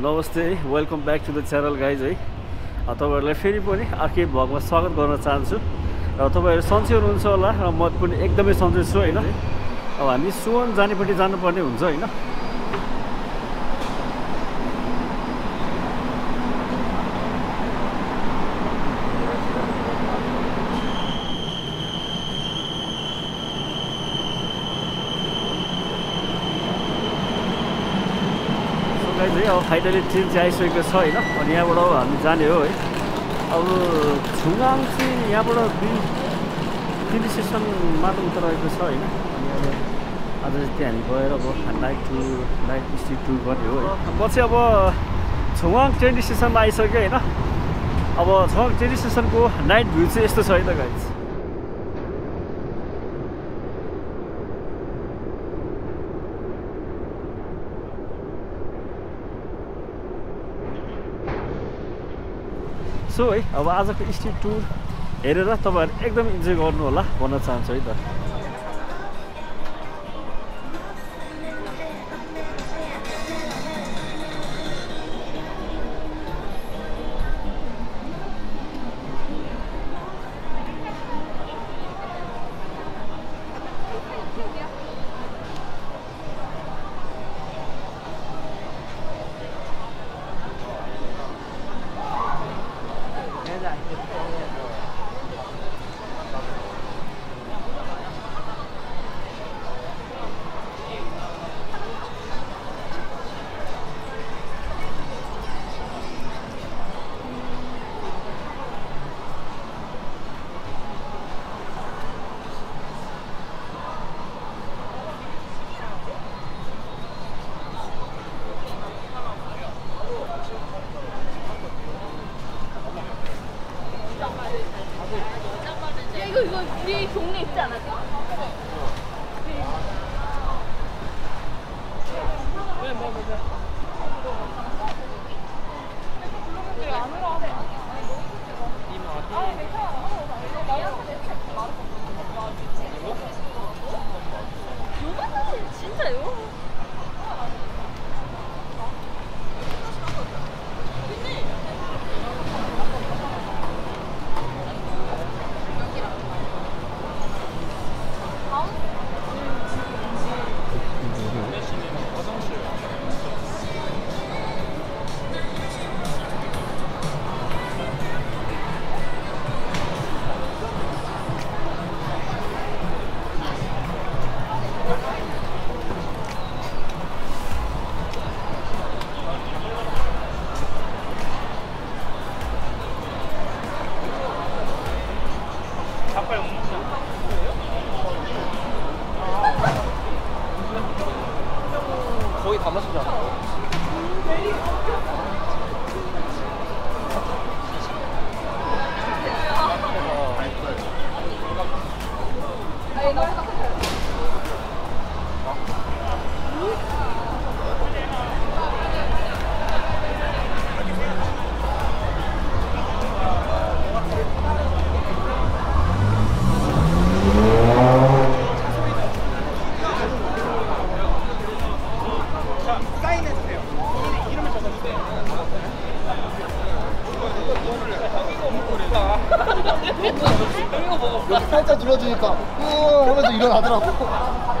नमस्ते welcome back to the channel guys है। तपाईँहरूलाई फेरि पनि अर्कै भगमा स्वागत गर्न चाहन्छु। र तपाईँहरू सन्चै हुनुहुन्छ होला र म पनि एकदमै सन्चै छु होइन। अब हामी सुवन जानेपट्टि जानुपर्ने हुन्छ होइन सो गाइज है अब फाइनली ट्रेन चाहिँ आइसकेको छ होइन अनि यहाँबाट हामी जाने हो है अब छुङाङ चाहिँ यहाँबाट दुई तिन स्टेसन मात्र उता रहेको छ होइन अनि अब आज चाहिँ त्यहाँ हामी गएर अब night tour night street tour गर्ने हो है चाहिँ अब छुङाङ ट्रेन स्टेसनमा आइसक्यो होइन अब छुङाङ ट्रेन स्टेसनको नाइट भ्यू चाहिँ यस्तो छ है त गाइज सो है अब आजको स्ट्रिट टुर हेरेर तपाईँहरू एकदम इन्जोय गर्नु होला भन्न चाहन्छु है त 게 있지 않았죠? 진짜요? 눌러주니까 으어 하면서 일어나더라고 하나?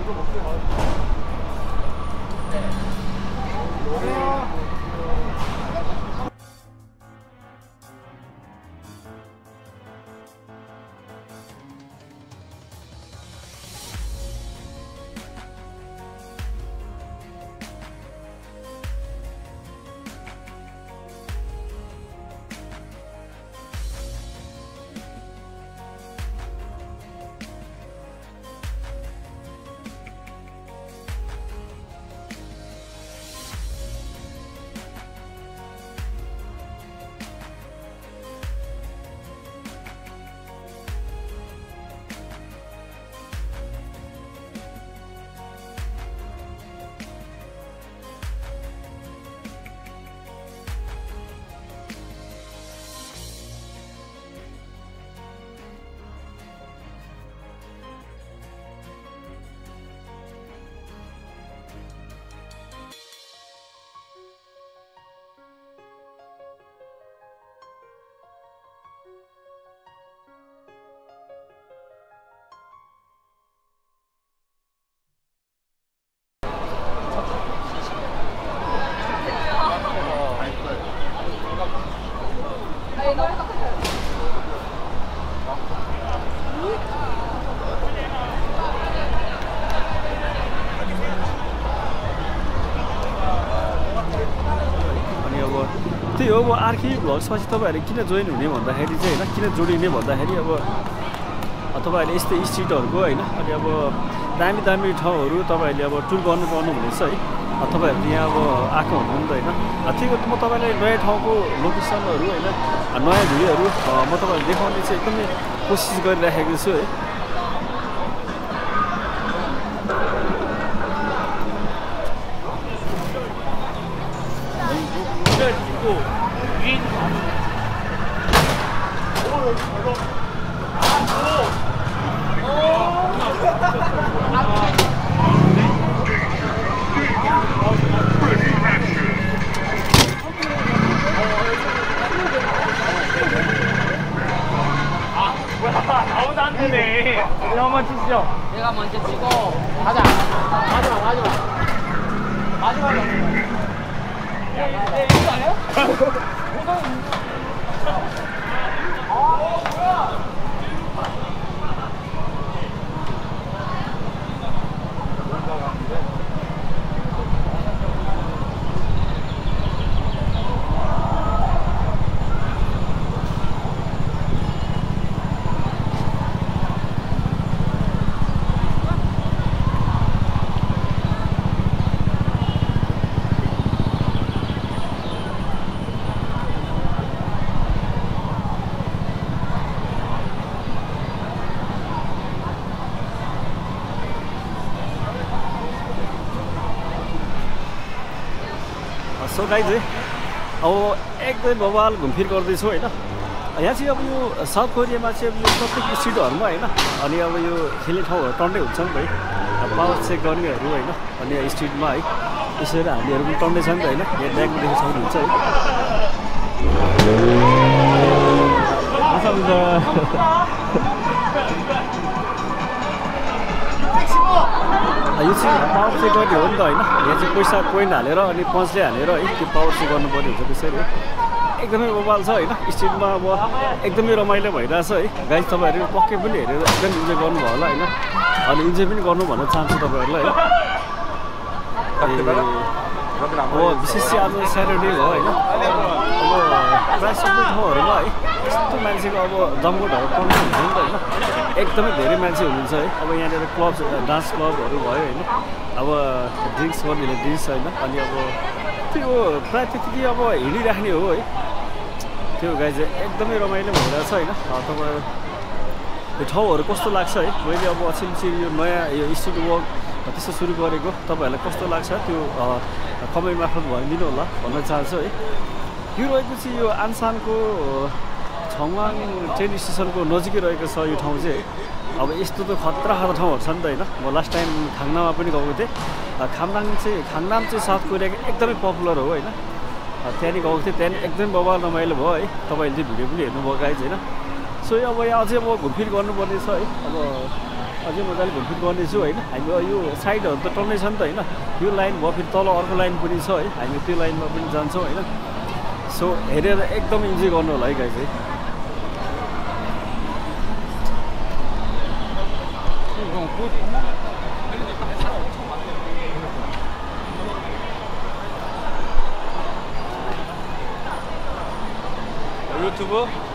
이거 먹게 यो अब आर्की भ्लग्सपछि तपाईँहरू किन जोइन हुने भन्दाखेरि चाहिँ होइन किन जोडिने भन्दाखेरि अब तपाईँहरूले यस्तै स्ट्रिटहरूको होइन अनि अब दामी दामी ठाउँहरू तपाईँहरूले अब टुर गर्नु पाउनुहुनेछ है। अब तपाईँहरू यहाँ अब आएको हुनुहुन्छ होइन। त्यही भएर म तपाईँलाई नयाँ ठाउँको लोकेसनहरू होइन नयाँ भिडियोहरू म तपाईँहरूलाई देखाउने चाहिँ एकदमै कोसिस गरिराखेको छु है। 우리 한번 치시죠. 내가 먼저 치 सो गाई चाहिँ अब एकदमै बवाल घुमफिर गर्दैछु होइन? यहाँ चाहिँ अब यो साउथ कोरियामा चाहिँ अब यो प्रत्येक स्ट्रिटहरूमा होइन? अनि अब यो खेल्ने ठाउँहरू टन्डै हुन्छ नि त है पावर चेक गर्नेहरू होइन? अनि स्ट्रिटमा है? यसरी हामीहरू पनि टन्डै छ नि त होइन? यहाँ ब्यागमा देख्न सक्नुहुन्छ है? यो चाहिँ पावर चेक गर्ने हो नि त होइन? यहाँ चाहिँ पैसा कोइन हालेर अनि पञ्चले हालेर है त्यो पावर चेक गर्नुपर्ने हुन्छ त्यसरी। एकदमै मोबाइल छ होइन? स्ट्रिटमा अब एकदमै रमाइलो भइरहेछ है। गाइज तपाईँहरू पक्कै पनि हेरेर एकदम इन्जोय गर्नुभयो होला होइन? अनि इन्जोय पनि गर्नु भन्न चाहन्छु तपाईँहरूलाई है। अब विशेष चाहिँ आज स्याटरडे हो होइन। प्रायः सबै ठाउँहरूमा है यस्तो मान्छेको अब जमघटहरू पाउनु हुन्छ नि त होइन। एकदमै धेरै मान्छे हुनुहुन्छ है। अब यहाँनिर क्लब डान्स क्लबहरू भयो होइन। अब ड्रिङ्क्स गर्नेले ड्रिङ्क्स होइन। अनि अब त्यो प्रायः त्यति अब हिँडिराख्ने हो है। त्यो गाई चाहिँ एकदमै रमाइलो भइरहेछ होइन। तपाईँ यो ठाउँहरू कस्तो लाग्छ है? मैले अब अचेलपछि यो नयाँ यो स्ट्रिट वर्क त्यस्तो सुरु गरेको तपाईँहरूलाई कस्तो लाग्छ? त्यो कमेन्ट मार्फत भनिदिनु होला भन्न चाहन्छु है। यो चाहिँ यो आन्सानको छङवाङ ट्रेन स्टेसनको नजिकै रहेको छ यो ठाउँ चाहिँ अब यस्तो त खतरा खतरा ठाउँहरू छ नि त होइन म लास्ट टाइम खाङनामा पनि गएको थिएँ खामनाङ चाहिँ खाङनाम चाहिँ साउथ कोरियाको एकदमै पपुलर हो होइन त्यहाँनिर गएको थिएँ त्यहाँनिर एकदमै बबाल रमाइलो भयो है तपाईँहरूले चाहिँ भिडियो पनि हेर्नुभयो गाइज होइन सो अब यहाँ अझै म घुमफिर गर्नुपर्ने छ है अब अझै मजाले घुमफिर गर्नेछु होइन हामी यो साइडहरू त टन्नै छ नि त होइन यो लाइन भयो फेरि तल अर्को लाइन पनि छ है हामी त्यो लाइनमा पनि जान्छौँ होइन सो हेरेर एकदम इन्जोय गर्नु होला है गाई चाहिँ 유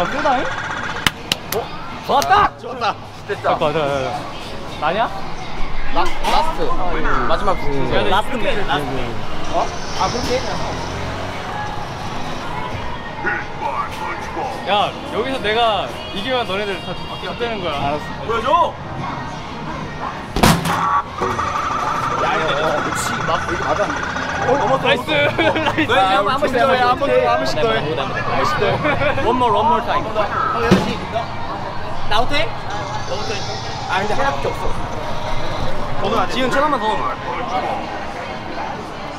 야, 세다잉? 어? 좋았다! 좋았다. 됐다. 잠깐, 잠깐, 잠깐. 나냐? 라, 라스트. 마지막 부 야, 라스트인데. 라스트. 어? 아 그렇게 해. 야, 여기서 내가 이기면 너네들 다 X되는 거야. 알았어. 보여줘. 역시 막 여기 맞아. 나이스 나이스 한 번씩 더 해, 한 번씩 한 번씩 더 해. 한 번씩 더 해. one more one more time 해? 너부터 해. 아 근데 하나밖에 없어. 오늘 천 원만 더 넣어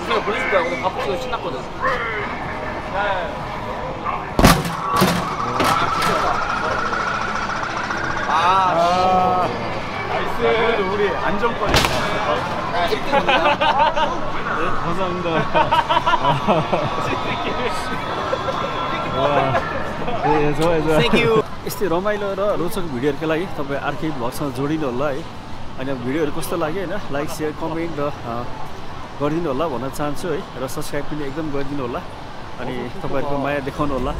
우승을 보내줄 거야. 오늘 바쁘고 신났거든. 아 나이스 우리 안정권이 감사합니다. A 좋아요 좋아요 Thank you. यस्तै रमाइलो र रोचक भिडियोहरूका लागि तपाईँ अर्कै भ्लगसँग जोडिनु होला है अनि अब भिडियोहरू कस्तो लाग्यो होइन लाइक सेयर कमेन्ट र अ, गरिदिनु होला भन्न चाहन्छु है र सब्सक्राइब पनि एकदम गरिदिनु होला अनि तपाईँहरूको माया देखाउनु होला